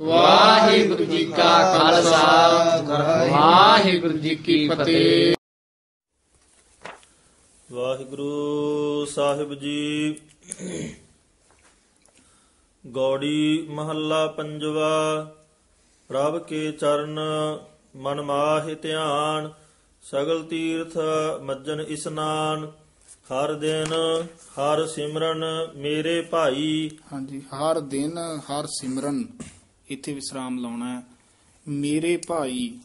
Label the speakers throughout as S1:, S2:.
S1: ਵਾਹਿਗੁਰੂ ਜੀ ਕਾ ਖਾਲਸਾ। ਵਾਹਿਗੁਰੂ ਜੀ ਕੀ ਫਤਿਹ।
S2: ਵਾਹਿਗੁਰੂ ਸਾਹਿਬ ਜੀ। ਗੌੜੀ ਮਹੱਲਾ ਪੰਜਵਾ। ਪ੍ਰਭ ਕੇ ਚਰਨ ਮਨ ਮਾਹਿ ਧਿਆਨ। ਸਗਲ ਤੀਰਥ ਮੱਜਨ ਇਸਨਾਨ। ਹਰ ਦਿਨ ਹਰ ਸਿਮਰਨ ਮੇਰੇ ਭਾਈ।
S3: ਹਾਂਜੀ ਹਰ ਦਿਨ ਹਰ ਸਿਮਰਨ ਇੱਥੇ ਵਿਸਰਾਮ ਲਾਉਣਾ ਹੈ। ਮੇਰੇ ਭਾਈ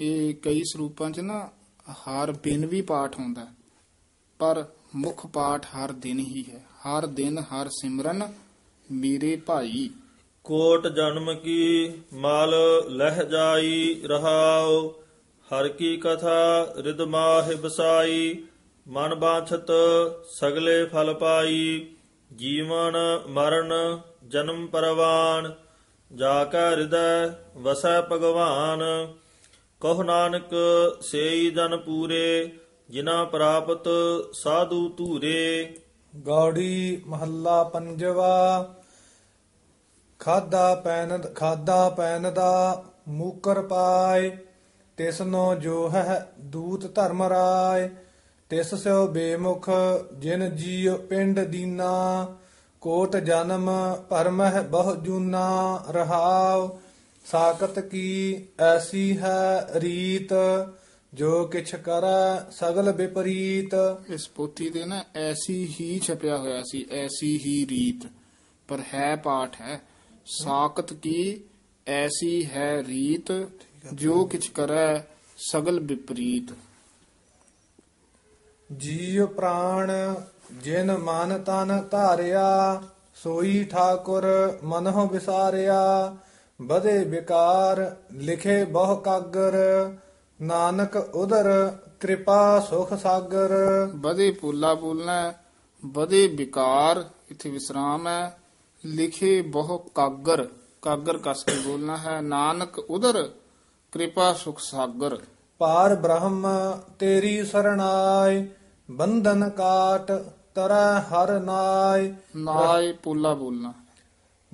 S3: ਇਹ ਕਈ ਸਰੂਪਾਂ 'ਚ ਨਾ ਹਰ ਬਿਨ ਵੀ ਪਾਠ ਹੁੰਦਾ ਪਰ ਮੁੱਖ ਪਾਠ ਹਰ ਦਿਨ ਹੀ ਹੈ। ਹਰ ਦਿਨ ਹਰ ਸਿਮਰਨ ਮੇਰੇ ਭਾਈ।
S2: ਕੋਟ ਜਨਮ ਕੀ ਮਲ ਲਹਿ ਜਾਈ ਰਹਾਉ ਹਰ ਕੀ ਕਥਾ ਰਿਦ ਮਾਹਿ ਬਸਾਈ। ਮਨ ਬਾਛਤ ਸਗਲੇ ਫਲ ਪਾਈ, ਜੀਵਨ ਮਰਨ ਜਨਮ ਪਰਵਾਨ, ਜਾ ਕੈ ਹਿਰਦੈ ਵਸੈ ਭਗਵਾਨ। ਕਹੁ ਨਾਨਕ, ਸੇਈ ਜਨ ਪੂਰੇ ਜਿਨਾ ਪ੍ਰਾਪਤ ਸਾਧੂ ਧੂਰੇ।
S4: ਗੌੜੀ ਮਹੱਲਾ ਪੰਜਵਾ, ਖਾਦਾ ਪੈਨ ਖਾਦਾ ਪੈਨ ਦਾ ਮੂਕਰ ਪਾਏ, ਤਿਸਨੋ ਜੋ ਹੈ ਦੂਤ ਧਰਮ ਰਾਏ। ਤਿਸ ਸਿਓ ਬੇਮੁਖ ਜਿਨ ਜੀਉ ਪਿੰਡ ਦੀਨਾ ਕੋਟ ਜਨਮ ਪਰਮਹਿ ਬਹੁ ਜੂਨਾ ਰਹਾਉ ਸਾਕਤ ਕੀ ਐਸੀ ਹੈ ਰੀਤ ਜੋ ਕਿਛ ਕਰੈ ਸਗਲ ਵਿਪਰੀਤ।
S3: ਇਸ ਪੋਥੀ ਦੇ ਨਾ ਐਸੀ ਹੀ ਛਪਿਆ ਹੋਇਆ ਸੀ ਐਸੀ ਹੀ ਰੀਤ ਪਰ ਹੈ ਪਾਠ ਹੈ ਸਾਖਤ ਕੀ ਐਸੀ ਹੈ ਰੀਤ ਜੋ ਕਿਛ ਕਰੈ ਸਗਲ ਵਿਪਰੀਤ।
S4: ਜੀਵ ਪ੍ਰਾਣ ਜਿਨ ਮਨ ਤਨ ਧਾਰਿਆ ਸੋਈ ਠਾਕੁਰ ਮਨਹੁ ਵਿਸਾਰਿਆ। ਬਦੇ ਵਿਕਾਰ ਲਿਖੇ ਬਹੁ ਕਾਗਰ ਨਾਨਕ ਉਦਰ ਕਿਰਪਾ ਸੁਖ ਸਾਗਰ।
S3: ਬਦੇ ਪੂਲਾ ਬੋਲਣਾ ਬਦੇ ਵਿਕਾਰ ਇੱਥੇ ਵਿਸਰਾਮ ਹੈ। ਲਿਖੇ ਬਹੁ ਕਾਗਰ ਕਾਗਰ ਕਸ ਕੇ ਬੋਲਣਾ ਹੈ ਨਾਨਕ ਉਦਰ ਕਿਰਪਾ ਸੁਖ ਸਾਗਰ।
S4: ਪਾਰ ਬ੍ਰਹਮ ਤੇਰੀ ਸਰਣਾਏ ਬੰਧਨ ਕਾਟ ਤਰੈ ਹਰ ਨਾਏ
S3: ਨਾਏ ਪੂਲਾ ਬੋਲਣਾ।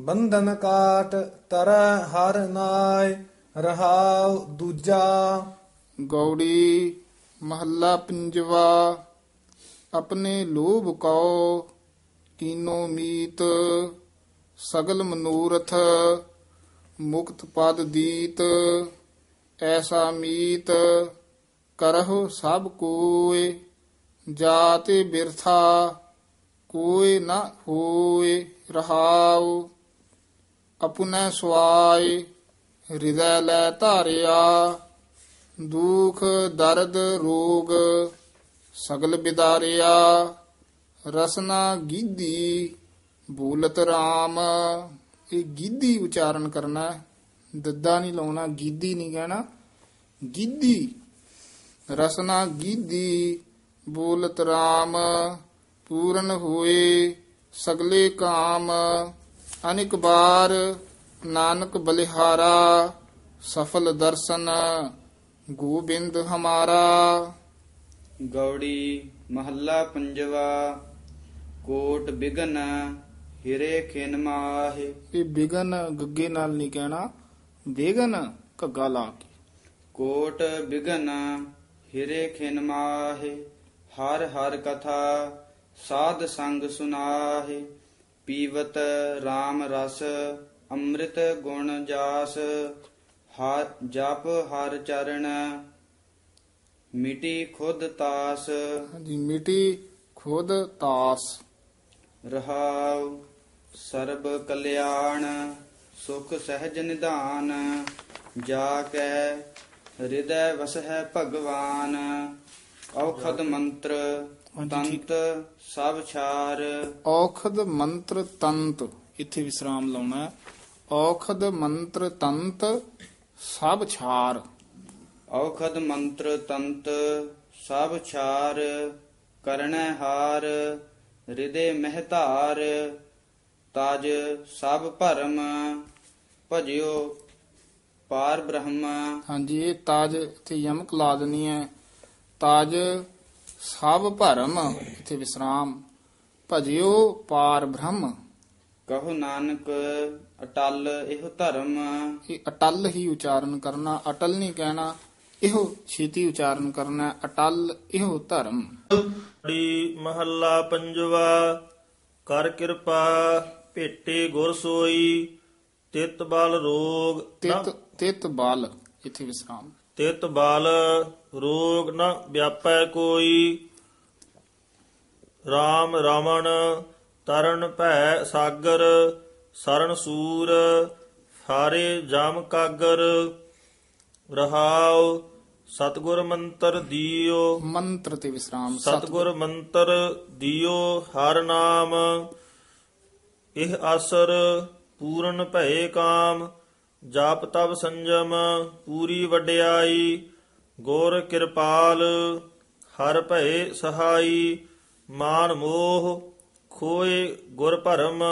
S4: ਬੰਧਨ ਕਾਟ ਤਰੈ ਹਰ ਨਾਏ ਰਹਾਉ ਦੂਜਾ।
S3: ਗੌੜੀ ਮਹੱਲਾ ਪੰਜਵਾ ਆਪਣੇ ਲੋਭ ਕਉ ਕੀਨੋ ਮੀਤ ਸਗਲ ਮਨੂਰਥ ਮੁਕਤ ਪਦ ਦੀਤ ਐਸਾ ਮੀਤ ਕਰਹੁ ਸਭ ਕੋਏ ਜਾਤੇ ਬਿਰਥਾ ਕੋਏ ਨਾ ਹੋਏ ਰਹਾਉ ਅਪੁਨੈ ਸੁਆਏ ਹਿਰਦੈ ਲੈ ਧਾਰਿਆ। ਦੁਖ, ਦਰਦ, ਰੋਗ ਸਗਲ ਬਿਦਾਰਿਆ। ਰਸਨਾ ਗੀਧੀ, ਬੋਲਤ RAM ਇਹ ਗੀਧੀ ਉਚਾਰਨ ਕਰਨਾ ਦੱਦਾ ਨਹੀਂ ਲਾਉਣਾ, ਗੀਧੀ ਨਹੀਂ ਕਹਿਣਾ। ਗੀਧੀ, ਰਸਨਾ ਗੀਧੀ ਬੋਲਤ RAM ਪੂਰਨ ਹੋਏ ਸਗਲੇ ਕਾਮ ਅਨਿਕ ਬਾਰ ਨਾਨਕ ਬਲਿਹਾਰਾ ਸਫਲ ਦਰਸ਼ਨ ਗੋਬਿੰਦ ਹਮਾਰਾ।
S5: ਗੌੜੀ ਮਹੱਲਾ ਪੰਜਵਾ ਕੋਟ ਬਿਗਨ ਹਿਰੇ ਖਿਨ ਮਾਹੇ।
S3: ਇਹ ਬਿਗਨ ਗੱਗੇ ਨਾਲ ਨਹੀਂ ਕਹਿਣਾ ਬੇਗਨ ਘੱਗਾ ਲਾ ਕੇ।
S5: ਕੋਟ ਬਿਗਨ ਹਿਰੇ ਖਿਨ ਮਾਹੇ। ਹਰ ਹਰ ਕਥਾ ਸਾਧ ਸੰਗ ਸੁਨਾਹੇ ਪੀਵਤ RAM ਰਸ ਅੰਮ੍ਰਿਤ ਗੁਣ ਜਾਸ ਹਰ ਜਪ ਹਰ ਚਰਨ ਮਿਟੀ ਖੁਦ ਤਾਸ।
S3: ਹਾਂਜੀ ਮਿਟੀ ਖੁਦ ਤਾਸ।
S5: ਰਹਾਉ ਸਰਬ ਕਲਿਆਣ ਸੁਖ ਸਹਿਜ ਨਿਧਾਨ ਜਾ ਕੈ ਹਿਰਦੈ ਵਸਹਿ ਭਗਵਾਨ। ਔਖਦ ਮੰਤਰ। ਤੰਤ ਸਭ ਛਾਰ।
S3: ਔਖਦ ਮੰਤਰ ਤੰਤ। ਇੱਥੇ ਵਿਸਰਾਮ ਲਾਉਣਾ। ਔਖਦ ਮੰਤਰ ਤੰਤ ਸਭ ਛਾਰ।
S5: ਔਖਦ ਮੰਤਰ ਤੰਤ ਸਭ ਛਾਰ। ਕਰਨੈ ਹਾਰ ਹਿਰਦੇ ਮਹਿਤਾਰ ਤਜ ਸਭ ਭਰਮ ਭਜਿਓ ਪਾਰ ਬ੍ਰਹਮ।
S3: ਹਾਂਜੀ ਇਹ ਤਾਜ ਇੱਥੇ ਯਮਕ ਲਾ ਦੇਣੀ ਹੈ। ਤਾਜ ਸਭ ਭਰਮ ਇੱਥੇ ਵਿਸਰਾਮ ਭਜਿਓ ਪਾਰ ਬ੍ਰਹਮ।
S5: ਕਹੋ ਨਾਨਕ ਅਟਲ ਇਹੋ ਧਰਮ।
S3: ਇਹ ਅਟਲ ਹੀ ਉਚਾਰਨ ਕਰਨਾ ਅਟਲ ਨਹੀਂ ਕਹਿਣਾ ਇਹੋ ਛੇਤੀ ਉਚਾਰਨ ਕਰਨਾ ਅਟਲ ਇਹੋ ਧਰਮ।
S2: ੜੀ ਮਹੱਲਾ ਪੰਜਵਾ ਕਰ ਕਿਰਪਾ ਭੇਟੇ ਗੁਰ ਸੋਈ ਤਿਤ ਬਲ ਰੋਗ
S3: ਤਿਤ ਤਿਤ ਬਾਲ ਇੱਥੇ ਵਿਸਰਾਮ।
S2: ਤਿਤ ਬਲ ਰੋਗ ਨ ਵਿਆਪੈ ਕੋਈ। RAM ਰਮਣ ਤਰਨ ਭੈ ਸਾਗਰ ਸਰਨ ਸੂਰ ਹਾਰੇ ਜਮ ਕਾਗਰ। ਰਹਾਉ ਸਤਗੁਰ ਮੰਤਰ ਦੀਓ।
S3: ਮੰਤਰ ਤੇ ਵਿਸਰਾਮ
S2: ਸਤਗੁਰ। ਮੰਤਰ ਦਿਓ ਹਰ ਨਾਮ। ਇਹ ਅਸਰ ਪੂਰਨ ਭਏ ਕਾਮ। ਜਾਪ ਤਬ ਸੰਜਮ, ਪੂਰੀ ਵਡਿਆਈ, ਗੁਰ ਕਿਰਪਾਲ, ਹਰ ਭਏ ਸਹਾਈ, ਮਾਨ ਮੋਹ, ਖੋਏ ਗੁਰ ਭਰਮ।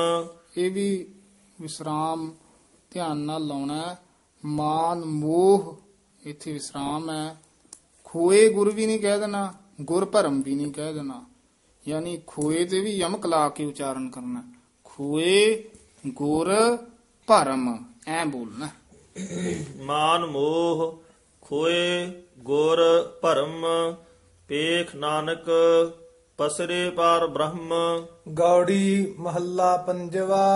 S3: ਇਹ ਵੀ ਵਿਸਰਾਮ ਧਿਆਨ ਨਾਲ ਲਾਉਣਾ ਮਾਨ ਮੋਹ, ਇੱਥੇ ਵਿਸਰਾਮ ਹੈ। ਖੋਏ ਗੁਰ ਵੀ ਨਹੀਂ ਕਹਿ ਦੇਣਾ, ਗੁਰ ਭਰਮ ਵੀ ਨਹੀਂ ਕਹਿ ਦੇਣਾ। ਯਾਨੀ ਖੋਏ ਤੇ ਵੀ ਯਮਕ ਲਾ ਕੇ ਉਚਾਰਨ ਕਰਨਾ ਖੋਏ ਗੁਰ ਭਰਮ। ਐ ਬੋਲਣਾ
S2: ਮਾਨ ਮੋਹ ਖੋਏ ਗੁਰ ਭਰਮ ਪੇਖ ਨਾਨਕ ਪਸਰੇ ਪਾਰ ਬ੍ਰਹਮ।
S4: ਗੌੜੀ ਮਹੱਲਾ ਪੰਜਵਾ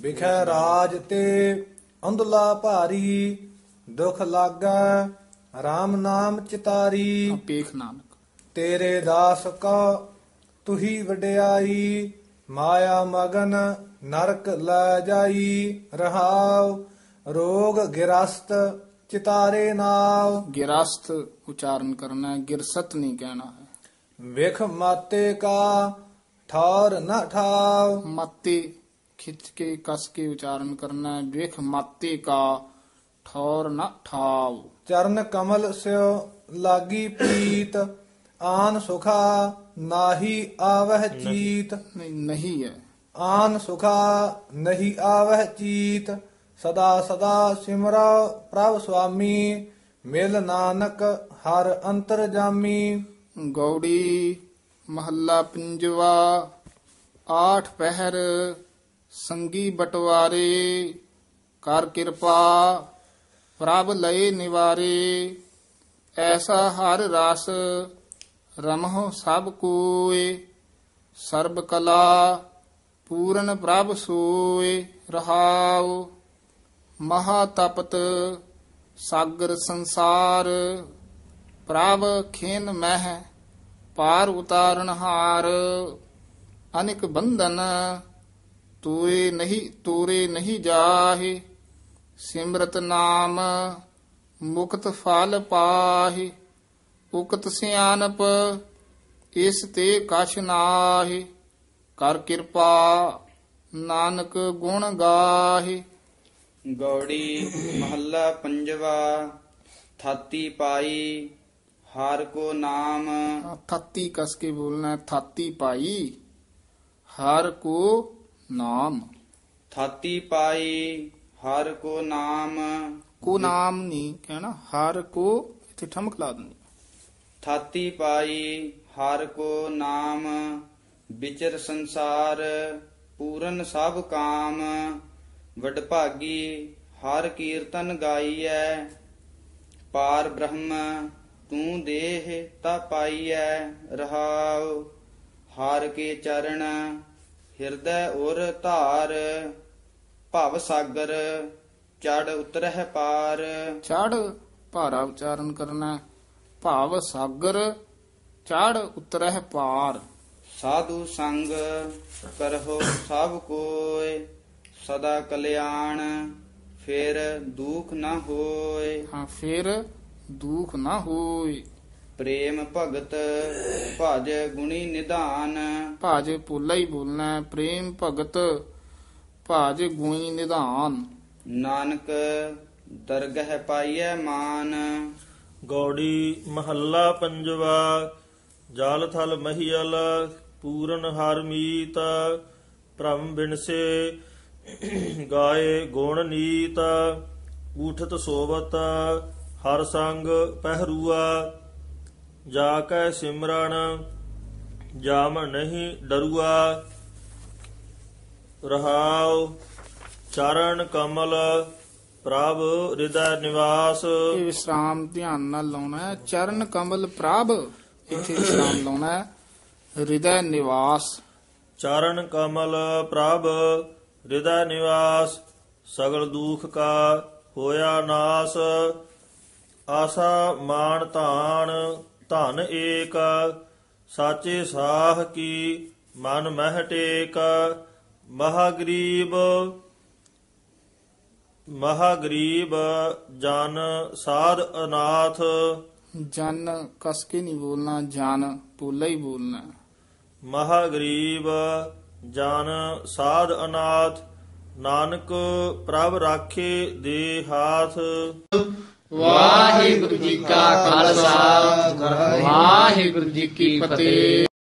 S4: ਵਿਖੈ ਰਾਜ ਤੇ ਅੰਧਲਾ ਭਾਰੀ ਦੁਖ ਲਾਗੈ RAM ਨਾਮ ਚਿਤਾਰੀ।
S3: ਪੇਖ ਨਾਨਕ।
S4: ਤੇਰੇ ਦਾਸ ਕਾ ਤੁਹੀ ਵਡਿਆਈ ਮਾਇਆ ਮਗਨ ਨਰਕ ਲੈ ਜਾਈ ਰਹਾਉ ਰੋਗ ਗਿਰਸਤ ਚਿਤਾਰੇ ਨਾਉ
S3: ਗਿਰਸਤ ਉਚਾਰਨ ਕਰਨਾ ਹੈ ਗਿਰਸਤ ਨਹੀਂ ਕਹਿਣਾ ਹੈ
S4: ਵਿਖ ਮਾਤੇ ਕਾ ਠੌਰ ਨ ਠਾਉ
S3: ਮਾਤੇ ਖਿੱਚ ਕੇ ਕਸ ਕੇ ਉਚਾਰਨ ਕਰਨਾ ਹੈ ਵੇਖ ਮਾਤੇ ਕਾ ਠੌਰ ਨਾ ਠਾਵ
S4: ਚਰਨ ਕਮਲ ਸਿਓ ਲਾਗੀ ਪ੍ਰੀਤ ਆਨ ਸੁਖਾ ਨਾਹੀ ਆਵਹਿ ਚੀਤ
S3: ਨਹੀਂ ਨਹੀਂ ਹੈ
S4: ਆਨ ਸੁਖਾ ਨਹੀਂ ਆਵਹਿ ਚੀਤ, ਸਦਾ ਸਦਾ ਸਿਮਰੋ ਪ੍ਰਭ ਸੁਆਮੀ, ਮਿਲ ਨਾਨਕ ਹਰ ਅੰਤਰ ਜਾਮੀ।
S3: ਗੌੜੀ ਮਹੱਲਾ ਪੰਜਵਾ, ਆਠ ਪਹਿਰ ਸੰਗੀ ਬਟਵਾਰੇ, ਕਰ ਕਿਰਪਾ ਪ੍ਰਭ ਲਏ ਨਿਵਾਰੇ, ਐਸਾ ਹਰ ਰਸ ਰਮਹੁ ਸਭ ਕੋਏ, ਸਰਬ ਕਲਾ ਪੂਰਨ ਪ੍ਰਭ ਸੋਏ ਰਹਾਉ, ਮਹਾ ਤਪਤ ਸਾਗਰ ਸੰਸਾਰ, ਪ੍ਰਭ ਖੇਨ ਮਹਿ, ਪਾਰ ਉਤਾਰਨ ਹਾਰ, ਅਨਿਕ ਬੰਧਨ ਤੋਏ ਨਹੀਂ, ਤੋਰੇ ਨਹੀਂ ਜਾਹੇ, ਸਿਮਰਤ ਨਾਮ ਮੁਕਤ ਫਲ ਪਾਹੇ, ਉਕਤ ਸਿਆਨਪ ਇਸ ਤੇ ਕਛ ਨਾਹੀ। ਕਰ ਕਿਰਪਾ ਨਾਨਕ ਗੁਣ ਗਾਹੇ।
S5: ਗੌੜੀ ਮਹੱਲਾ ਪੰਜਵਾ ਥਾਤੀ ਪਾਈ ਹਰ ਕੋ ਨਾਮ।
S3: ਥਾਤੀ ਕਸ ਕੇ ਬੋਲਣਾ ਥਾਤੀ ਪਾਈ ਹਰ ਕੋ ਨਾਮ।
S5: ਥਾਤੀ ਪਾਈ ਹਰ ਕੋ ਨਾਮ।
S3: ਕੋ ਨਾਮ ਨਹੀਂ ਕਹਿਣਾ ਹਰ ਕੋ ਇੱਥੇ ਠਮਕ ਲਾ ਦੇਣੀ
S5: ਥਾਤੀ ਪਾਈ ਹਰ ਕੋ ਨਾਮ। ਵਿਚਰ ਸੰਸਾਰ ਪੂਰਨ ਸਭ ਕਾਮ, ਵਡਭਾਗੀ ਹਰ ਕੀਰਤਨ ਗਾਈਐ, ਪਾਰ ਬ੍ਰਹਮ ਤੂੰ ਦੇਹ ਤਾ ਪਾਈਐ, ਰਹਾਉ, ਹਰ ਕੇ ਚਰਨ ਹਿਰਦੈ ਉਰ ਧਾਰ, ਭਵ ਸਾਗਰ ਚੜ ਉਤਰਹਿ ਪਾਰ।
S3: ਚੜ ਭਾਰਾ ਉਚਾਰਨ ਕਰਨਾ, ਭਾਵ ਸਾਗਰ ਚੜ ਉਤਰਹਿ ਪਾਰ।
S5: ਸਾਧੂ ਸੰਗ ਕਰਹੁ ਸਭ ਕੋਇ ਸਦਾ ਕਲਿਆਣ ਫਿਰ ਦੁਖ ਨਾ ਹੋਏ
S3: ਹਾਂ ਫਿਰ ਦੁਖ ਨਾ ਹੋਏ
S5: ਪ੍ਰੇਮ ਭਗਤ ਭਜ ਗੁਣੀ ਨਿਧਾਨ।
S3: ਭਾਜ ਪੋਲਾ ਹੀ ਬੋਲਣਾ। ਪ੍ਰੇਮ ਭਗਤ ਭਾਜ ਗੁਣੀ ਨਿਧਾਨ।
S5: ਨਾਨਕ ਦਰਗਹਿ ਪਾਈਐ ਮਾਨ।
S2: ਗੌੜੀ ਮਹੱਲਾ ਪੰਜਵਾ ਜਲ ਥਲ ਮਹੀਲ ਪੂਰਨ ਹਰ ਮੀਤ, ਭ੍ਰਮ ਬਿਨਸੇ ਗਾਏ ਗੁਣ ਨੀਤ ਉਠਤ ਸੋਵਤ, ਹਰ ਸੰਗ ਪਹਿਰੂਆ, ਜਾ ਕੈ ਸਿਮਰਨ, ਜਾਮ ਨਹੀਂ ਡਰੂਆ। ਰਹਾਉ ਚਰਨ ਕਮਲ, ਪ੍ਰਭ ਹਿਰਦੈ ਨਿਵਾਸ।
S3: ਇਹ ਵਿਸਰਾਮ ਧਿਆਨ ਨਾਲ ਲਾਉਣਾ ਹੈ। ਚਰਨ ਕਮਲ ਪ੍ਰਭ, ਇੱਥੇ ਵਿਸਰਾਮ ਲਾਉਣਾ ਹੈ। ਹਿਰਦੈ ਨਿਵਾਸ।
S2: ਚਰਨ ਕਮਲ ਪ੍ਰਭ ਹਿਰਦੈ ਨਿਵਾਸ ਸਗਲ ਦੁਖ ਕਾ ਹੋਇਆ ਨਾਸ। ਆਸਾ ਮਾਨ ਧਾਨ ਧਨ ਏਕ ਸਾਚੇ ਸਾਹ ਕੀ ਮਨ ਮਹਿ ਟੇਕ। ਮਹਾ ਗਰੀਬ ਮਹਾ ਗਰੀਬ ਜਨ ਸਾਧ ਅਨਾਥ।
S3: ਜਨ ਕਸ ਕੇ ਨਹੀਂ ਬੋਲਣਾ ਜਨ ਪੋਲਾ ਹੀ ਬੋਲਣਾ।
S2: ਮਹਾ ਗਰੀਬ ਜਨ ਸਾਧ ਅਨਾਥ, ਨਾਨਕ ਪ੍ਰਭ ਰਾਖੇ ਦੇ ਹਾਥ।
S1: ਵਾਹਿਗੁਰੂ ਜੀ ਕਾ ਖਾਲਸਾ, ਵਾਹਿਗੁਰੂ ਜੀ ਕੀ ਫਤਿਹ।